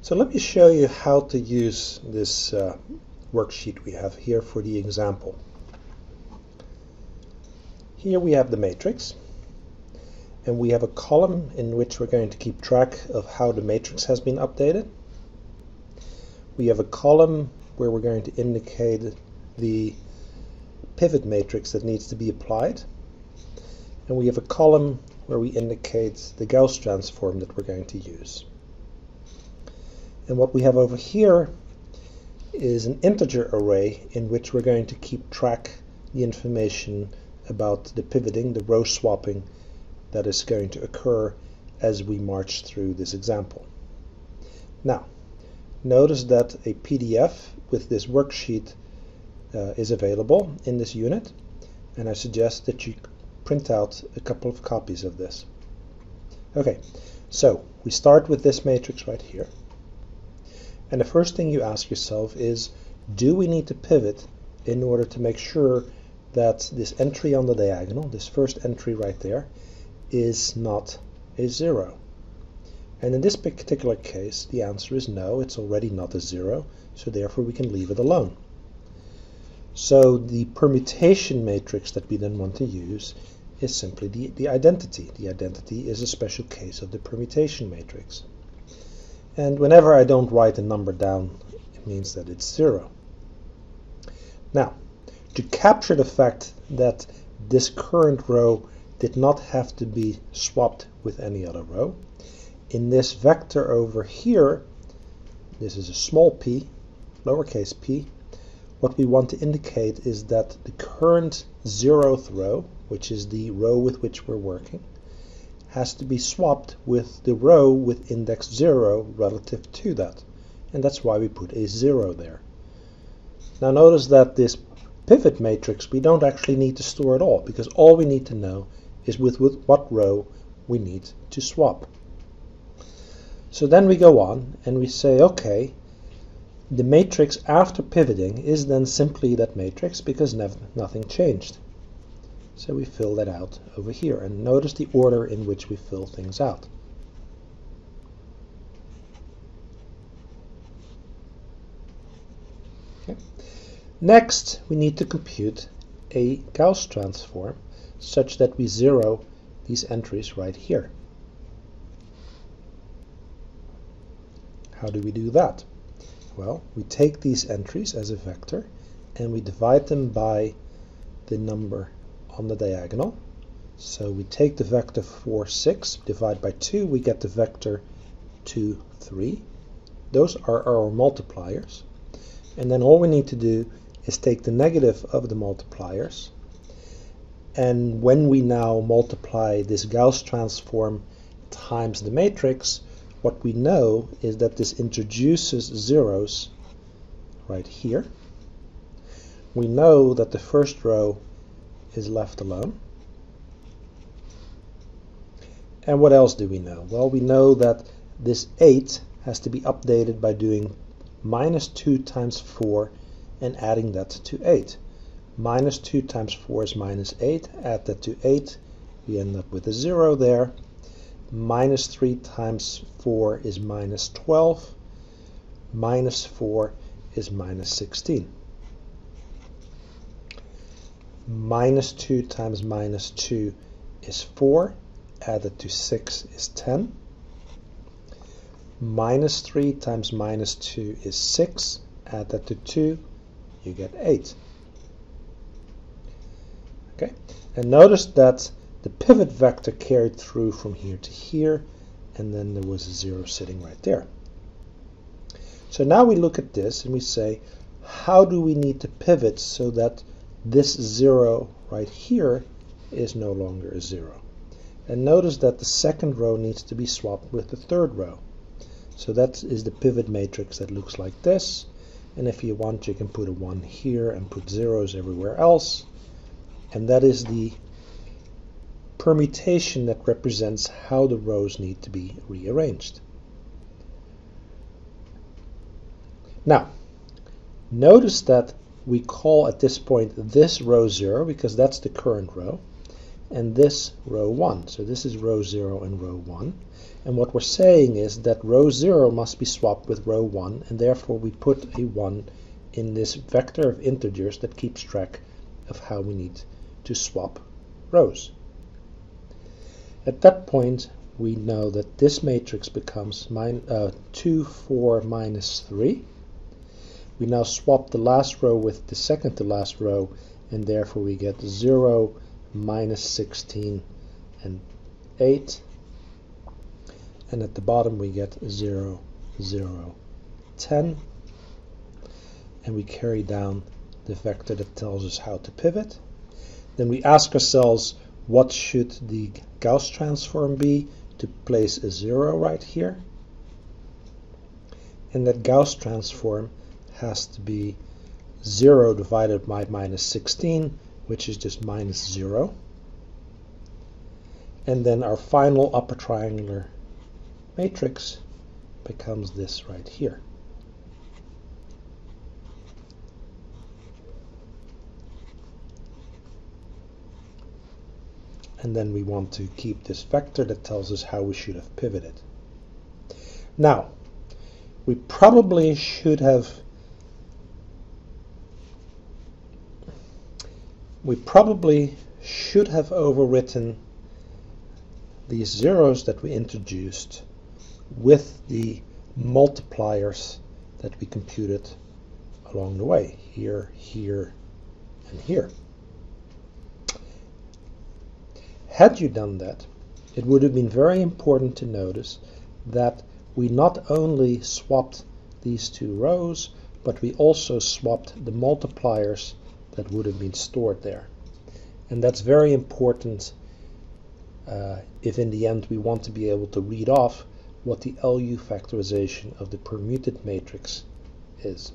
So let me show you how to use this uh, worksheet we have here for the example. Here we have the matrix and we have a column in which we're going to keep track of how the matrix has been updated. We have a column where we're going to indicate the pivot matrix that needs to be applied and we have a column where we indicate the Gauss transform that we're going to use. And what we have over here is an integer array in which we're going to keep track the information about the pivoting, the row swapping that is going to occur as we march through this example. Now, notice that a PDF with this worksheet uh, is available in this unit, and I suggest that you print out a couple of copies of this. Okay, so we start with this matrix right here. And the first thing you ask yourself is, do we need to pivot in order to make sure that this entry on the diagonal, this first entry right there, is not a zero? And in this particular case, the answer is no, it's already not a zero, so therefore we can leave it alone. So the permutation matrix that we then want to use is simply the, the identity. The identity is a special case of the permutation matrix. And whenever I don't write a number down, it means that it's zero. Now, to capture the fact that this current row did not have to be swapped with any other row, in this vector over here, this is a small p, lowercase p, what we want to indicate is that the current zeroth row, which is the row with which we're working, has to be swapped with the row with index 0 relative to that. And that's why we put a 0 there. Now notice that this pivot matrix we don't actually need to store at all because all we need to know is with, with what row we need to swap. So then we go on and we say okay the matrix after pivoting is then simply that matrix because nothing changed. So we fill that out over here. And notice the order in which we fill things out. Okay. Next, we need to compute a Gauss transform such that we zero these entries right here. How do we do that? Well, we take these entries as a vector and we divide them by the number on the diagonal. So we take the vector 4, 6, divide by 2, we get the vector 2, 3. Those are our multipliers. And then all we need to do is take the negative of the multipliers. And when we now multiply this Gauss transform times the matrix, what we know is that this introduces zeros right here. We know that the first row is left alone. And what else do we know? Well, we know that this 8 has to be updated by doing minus 2 times 4 and adding that to 8. Minus 2 times 4 is minus 8. Add that to 8. We end up with a 0 there. Minus 3 times 4 is minus 12. Minus 4 is minus 16 minus 2 times minus 2 is 4, added to 6 is 10. Minus 3 times minus 2 is 6, add that to 2, you get 8. Okay, and notice that the pivot vector carried through from here to here, and then there was a 0 sitting right there. So now we look at this and we say, how do we need to pivot so that this 0 right here is no longer a 0. And notice that the second row needs to be swapped with the third row. So that is the pivot matrix that looks like this. And if you want, you can put a 1 here and put zeros everywhere else. And that is the permutation that represents how the rows need to be rearranged. Now, notice that we call at this point this row 0 because that's the current row. and this row 1. So this is row 0 and row 1. And what we're saying is that row 0 must be swapped with row 1, and therefore we put a 1 in this vector of integers that keeps track of how we need to swap rows. At that point, we know that this matrix becomes min uh, 2, 4, minus 3. We now swap the last row with the second to last row, and therefore we get 0, minus 16, and 8. And at the bottom we get 0, 0, 10. And we carry down the vector that tells us how to pivot. Then we ask ourselves, what should the Gauss transform be to place a zero right here? And that Gauss transform has to be 0 divided by minus 16, which is just minus 0. And then our final upper triangular matrix becomes this right here. and then we want to keep this vector that tells us how we should have pivoted. Now, we probably should have we probably should have overwritten these zeros that we introduced with the multipliers that we computed along the way, here, here, and here. Had you done that, it would have been very important to notice that we not only swapped these two rows, but we also swapped the multipliers that would have been stored there. And that's very important uh, if in the end we want to be able to read off what the LU factorization of the permuted matrix is.